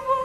this.